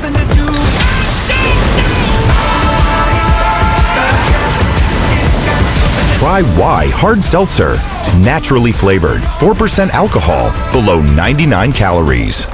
nothing to do. Try Y Hard Seltzer. Naturally flavored, 4% alcohol, below 99 calories.